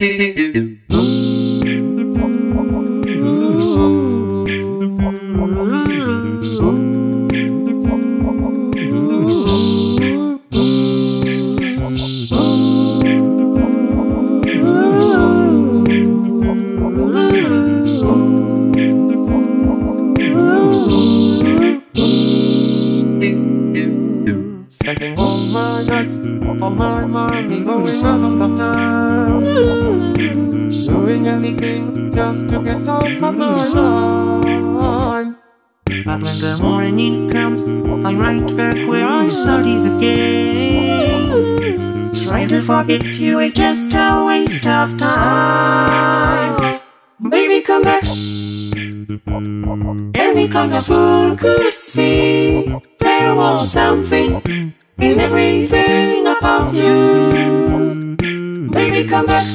Spending my money going out town. Doing anything just to get off of my mind. But when the morning comes, I'm right back where I started again. Trying to forget you is just a waste of time. Baby, come back. Any kind of fool could see there was something in everything about you. Baby, come back.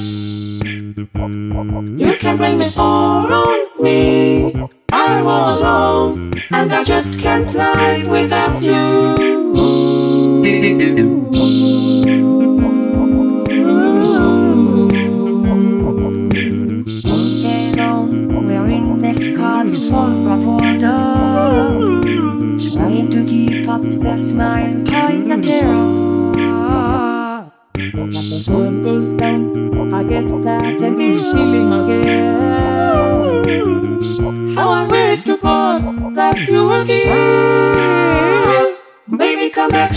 You can blame it all on me. I was wrong, and I just can't live without you. Trying to keep up the smile, hide the terror. As the sun goes down, I get that empty feeling again. How I wish to God that you were here. Baby, come back.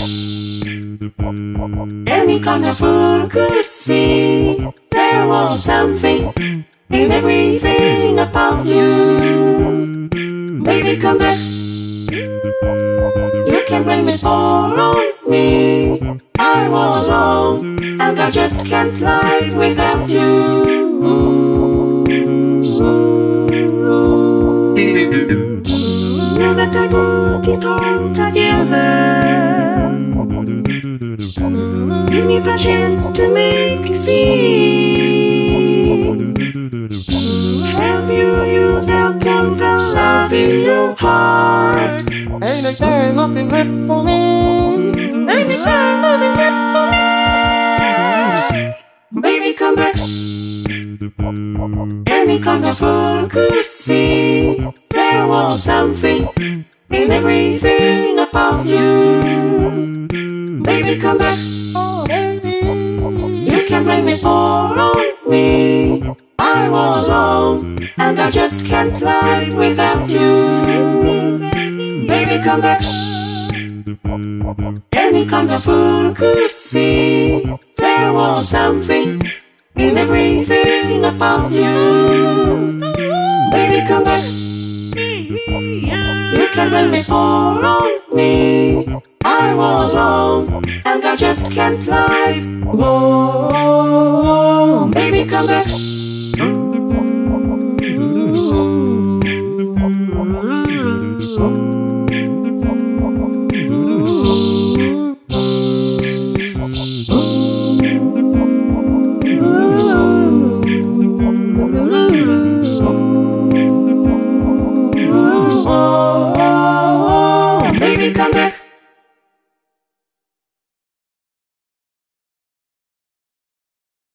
Any kind of fool could see there was something in everything about you. Baby, come back. You can blame it all on me. I was wrong, and I just can't live without you. Now that I put it all together, give me the chance to make it see. Have you used up all the love in your heart? Ain't there nothing left for me? Ain't there nothing left Any kind of fool could see there was something in everything about you. Baby, come back. You can blame it all on me. I was wrong, and I just can't live without you. Baby, come back. Any kind of fool could see there was something in everything about you. Baby, come back. You can blame it all on me. I was wrong, and I just can't lie. Whoa, baby, come back. Come here.